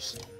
Jerusalem.